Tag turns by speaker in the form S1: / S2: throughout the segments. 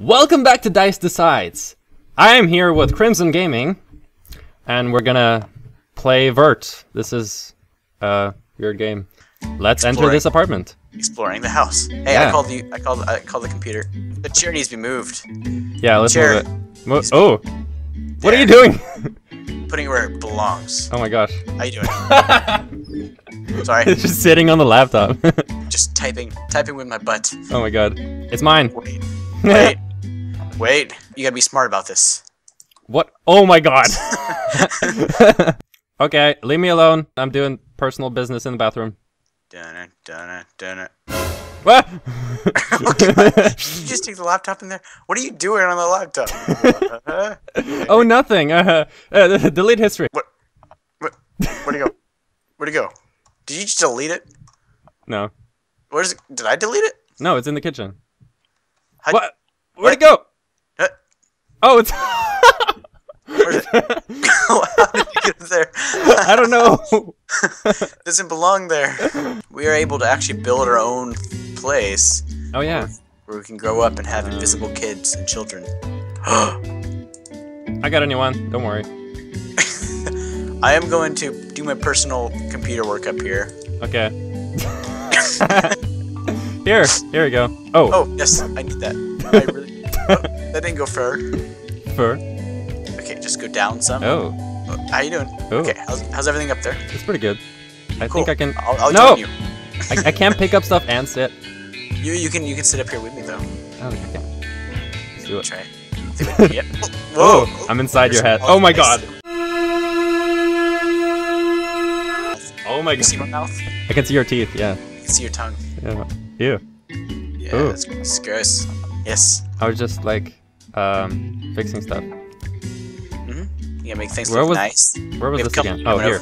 S1: Welcome back to Dice Decides. I am here with Crimson Gaming, and we're gonna play Vert. This is uh, a weird game. Let's enter this apartment.
S2: exploring the house. Hey,
S1: Yeah.
S2: I called you. I called. I called the computer. The chair needs to be moved.
S1: Yeah, let's
S2: Chair.
S1: move it. Mo- oh, what are you doing?
S2: Putting it where it belongs.
S1: oh my gosh,
S2: How you doing? Sorry,
S1: it's just sitting on the laptop.
S2: just typing, typing with my butt.
S1: oh my god, it's mine.
S2: Wait, wait, wait. You gotta be smart about this.
S1: what? Oh my god. okay, leave me alone. I'm doing personal business in the bathroom.
S2: Dun dun dun.
S1: What?
S2: Did you just take the laptop in there. What are you doing on the laptop? Uh,
S1: oh, nothing. Uh, uh, delete history.
S2: what? What? Where'd it go? Where'd it go? Did you just delete it?
S1: No,
S2: Where's it? Did I delete it?
S1: no, it's in the kitchen.
S2: How-
S1: What? Where'd it go? Oh, it's.
S2: How did you get there?
S1: I don't know.
S2: doesn't belong there. We are able to actually build our own place
S1: Oh yeah,
S2: where we can grow up and have invisible kids and children.
S1: I got a new one. Don't worry.
S2: I am going to do my personal computer work up here.
S1: Okay. here, here we go. Oh,
S2: Oh, yes, I need that. I really. Oh, that didn't go far.
S1: fur.
S2: Okay, just go down some.
S1: Oh,
S2: Oh, How you doing?
S1: Oh.
S2: Okay, how's, how's everything up there?
S1: it's pretty good. I
S2: Cool.
S1: think I can.
S2: I'll, I'll
S1: No!
S2: join you.
S1: I, I can't pick up stuff and sit.
S2: You you can you can sit up here with me though.
S1: Oh, okay. Let's do it.
S2: Try. What- yep.
S1: Oh,
S2: Whoa!
S1: I'm inside your head. Oh my god. Oh my
S2: You see
S1: god.
S2: my mouth?
S1: I can see your teeth. Yeah.
S2: You can see your tongue.
S1: Yeah. Ew.
S2: Yeah,
S1: Ooh.
S2: that's, that's gross. Yes.
S1: I was just like, um, fixing stuff.
S2: Mm-hmm. You gotta make things
S1: Where
S2: look
S1: was-
S2: nice.
S1: Where was this again? Oh, here.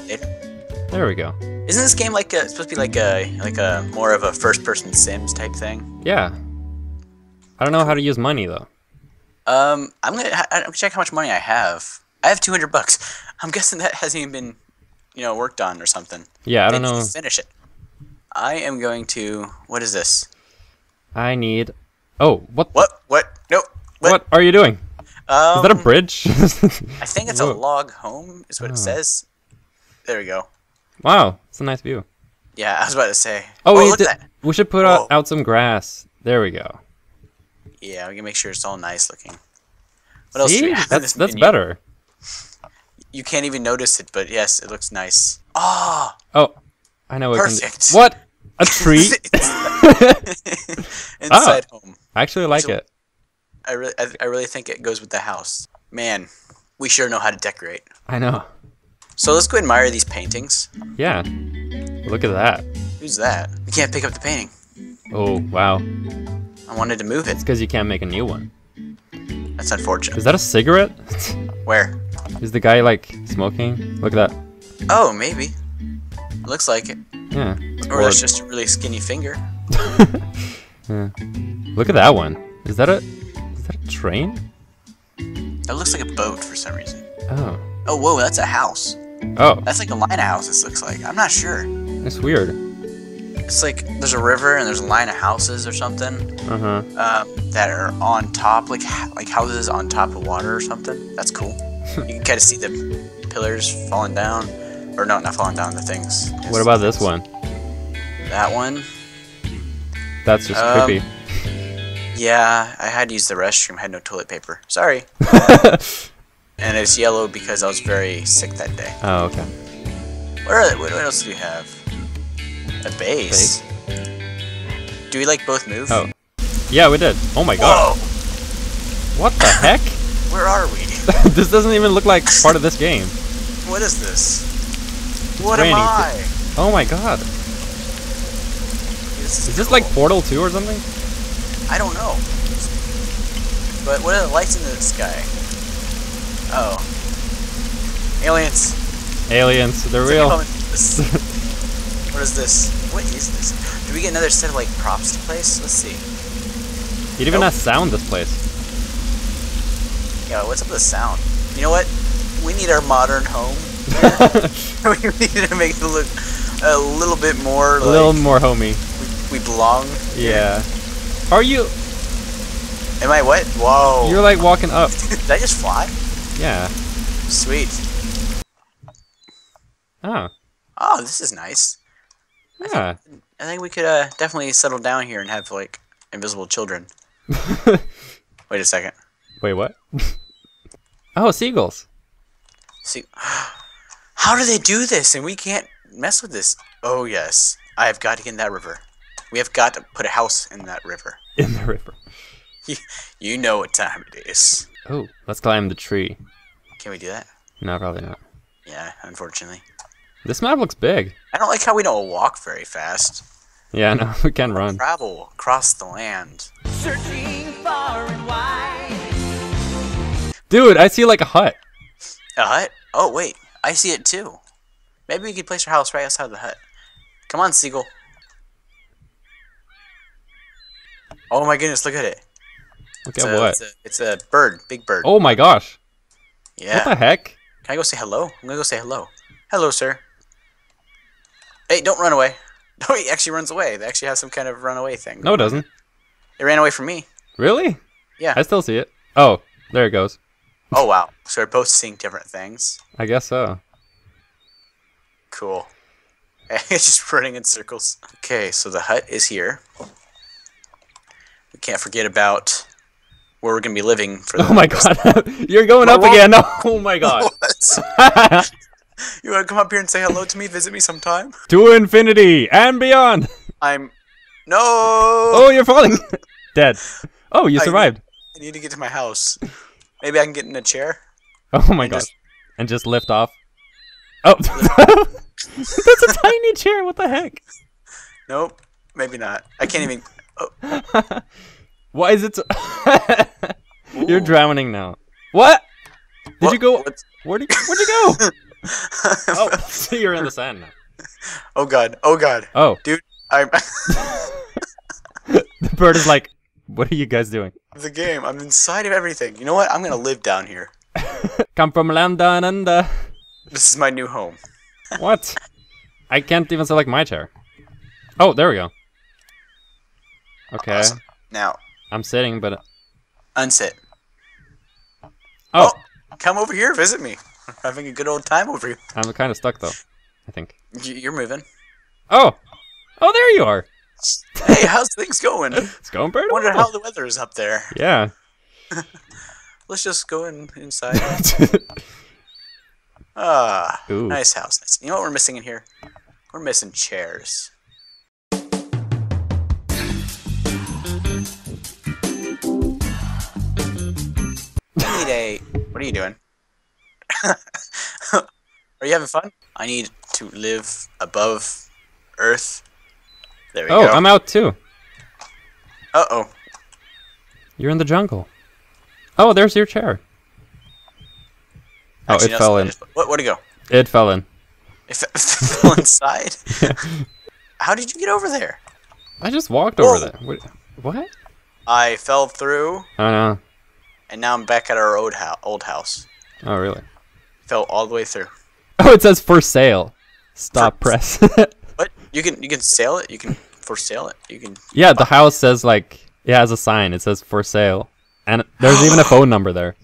S1: There we go.
S2: Isn't this game like a, supposed to be like a like a more of a first-person Sims type thing?
S1: Yeah. I don't know how to use money though.
S2: Um, I'm gonna I'm gonna check how much money I have. I have 200 bucks. I'm guessing that hasn't even been, you know, worked on or something.
S1: Yeah, I don't know.
S2: Finish it. I am going to. What is this?
S1: I need. Oh, what?
S2: What? What? Nope.
S1: What, are you doing?
S2: Um,
S1: Is that a bridge?
S2: I think it's a log home. Is what
S1: Oh.
S2: it says. There we go.
S1: wow, it's a nice view.
S2: Yeah, I was about to say.
S1: Oh, we,
S2: look at that.
S1: we should put out, out some grass. There we go.
S2: Yeah, we can make sure it's all nice looking. What else do
S1: See,
S2: in
S1: that's that's
S2: menu?
S1: better.
S2: You can't even notice it, but yes, it looks nice. Oh,
S1: Oh, I know.
S2: Perfect.
S1: What? A tree?
S2: inside home.
S1: I actually like
S2: So-
S1: it.
S2: I really, I, I really think it goes with the house. Man, we sure know how to decorate.
S1: I know.
S2: So let's go admire these paintings.
S1: Yeah. Look at that.
S2: Who's that? We can't pick up the painting.
S1: Oh wow.
S2: I wanted to move it.
S1: It's because you can't make a new one.
S2: That's unfortunate.
S1: Is that a cigarette?
S2: Where?
S1: Is the guy like smoking? Look at that.
S2: Oh, maybe. Looks like it.
S1: Yeah.
S2: Or that's just a really skinny finger.
S1: yeah. Look at that one. Is that a? That a train?
S2: That looks like a boat for some reason.
S1: Oh.
S2: Oh, whoa, that's a house.
S1: Oh,
S2: That's like a line of houses, looks like. I'm not sure.
S1: it's weird.
S2: It's like there's a river and there's a line of houses or something
S1: Uh huh.
S2: um, that are on top, like like houses on top of water or something. That's cool. you can kind of see the pillars falling down, or no, not falling down. The things.
S1: What about this one?
S2: that one?
S1: That's just
S2: Um,
S1: creepy.
S2: Yeah, I had to use the restroom. Had no toilet paper. Sorry. and it's yellow because I was very sick that day.
S1: oh, okay.
S2: What, are, what else do you have? A base. Do we like both move?
S1: Oh. Yeah, we did. Oh my god.
S2: Whoa!
S1: What the heck?
S2: Where are we?
S1: this doesn't even look like part of this game.
S2: What is this? What am I?
S1: Oh my god.
S2: This
S1: Is this like. Portal 2 or something?
S2: I don't know. But what are the lights in the sky? Oh. Aliens.
S1: Aliens, they're
S2: Is it
S1: real.
S2: this- what is this? What is this? Do we get another set of like props to place? Let's see.
S1: It even
S2: Nope.
S1: has sound, this place.
S2: Yeah, what's up with the sound? You know what? We need our modern home. we need to make it look a little bit more
S1: A
S2: like
S1: little more homey.
S2: we, we belong.
S1: Yeah. Are you?
S2: Am I what? Whoa.
S1: You're like walking up.
S2: Did I just fly?
S1: Yeah.
S2: Sweet.
S1: Oh.
S2: Oh, this is nice.
S1: Yeah.
S2: I think we could uh, definitely settle down here and have like invisible children. Wait a second.
S1: Wait, what? oh, seagulls.
S2: See, how do they do this? And we can't mess with this. Oh yes, I have got to get in that river. We have got to put a house in that river.
S1: In the river.
S2: You know what time it is.
S1: Oh, let's climb the tree.
S2: Can we do that?
S1: No, probably not.
S2: Yeah, unfortunately.
S1: This map looks big.
S2: I don't like how we don't walk very fast.
S1: Yeah, no, we can run.
S2: Travel across the land.
S3: Searching far and wide.
S1: Dude, I see like a hut.
S2: A hut? Oh wait, I see it too. Maybe we could place our house right outside the hut. Come on, seagull. Oh my goodness, look at it.
S1: Look
S2: It's
S1: at
S2: a,
S1: what?
S2: It's a, it's a bird, big bird.
S1: Oh my gosh.
S2: yeah.
S1: What the heck?
S2: Can I go say hello? I'm gonna go say hello. Hello, sir. Hey, don't run away. No, he actually runs away. They actually have some kind of runaway thing.
S1: No, it doesn't.
S2: It ran away from me.
S1: Really?
S2: Yeah.
S1: I still see it. Oh, there it goes.
S2: Oh wow. So we're both seeing different things.
S1: I guess so.
S2: Cool. it's just running in circles. Okay, so the hut is here. We can't forget about where we're gonna be living for the
S1: Oh my god. You're going up again. Oh my god.
S2: You wanna come up here and say hello to me, visit me sometime?
S1: to infinity and beyond.
S2: I'm No
S1: Oh, you're falling. Dead. Oh, you
S2: I-
S1: survived.
S2: I need to get to my house. Maybe I can get in a chair.
S1: Oh my
S2: and
S1: god.
S2: just-
S1: And just lift off. Oh. That's a tiny chair. What the heck?
S2: Nope. Maybe not. I can't even
S1: Why is it so... You're drowning now. What? Did
S2: what-
S1: you go...
S2: what's-
S1: Where'd you, where'd you go? oh, so you're in the sand now.
S2: oh god. Oh god.
S1: Oh,
S2: Dude, I'm
S1: the bird is like, what are you guys doing?
S2: the game. I'm inside of everything. You know what? I'm gonna live down here.
S1: Come from land down under.
S2: This is my new home.
S1: What? I can't even select my chair. Oh, there we go. Okay,
S2: Awesome. Now,
S1: I'm sitting, but
S2: unsit.
S1: oh,
S2: come over here, visit me. We're having a good old time over here.
S1: I'm kind of stuck though. I think.
S2: Y- You're moving.
S1: Oh, oh, there you are.
S2: Hey, how's things going?
S1: It's going pretty
S2: Wonder
S1: well.
S2: how the weather is up there.
S1: Yeah.
S2: Let's just go in inside. Ah,
S1: Ooh.
S2: nice house. Nice. You know what we're missing in here? We're missing chairs. What are you doing? are you having fun? I need to live above Earth. There we
S1: Oh,
S2: go.
S1: Oh, I'm out too.
S2: Uh oh.
S1: You're in the jungle. Oh, there's your chair. Oh,
S2: Actually,
S1: it
S2: no,
S1: fell
S2: somebody
S1: in.
S2: just- What? Where'd it go?
S1: It fell in.
S2: It fe- fell inside. How did you get over there?
S1: I just walked over there. What? What?
S2: I fell through,
S1: Oh no.
S2: And now I'm back at our old house. Old house.
S1: Oh really?
S2: Fell all the way through.
S1: Oh, it says for sale. Stop press.
S2: What? You can you can sell it. You can for sale it. You can.
S1: yeah, the house says like it has a sign. It says for sale, and there's even a phone number there.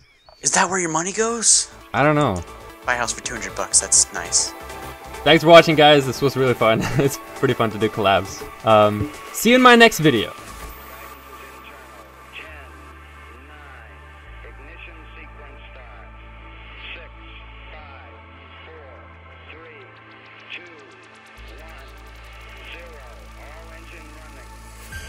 S2: Is that where your money goes?
S1: I don't know.
S2: Buy a house for 200 bucks. That's nice.
S1: Thanks for watching, guys. This was really fun. it's pretty fun to do collabs. Um, see you in my next video.
S4: Two, one, zero. All engine running.